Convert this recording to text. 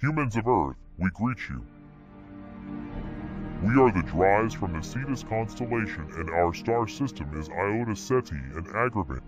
Humans of Earth, we greet you. We are the Dries from the Cetus constellation, and our star system is Iota Ceti and Agrabah.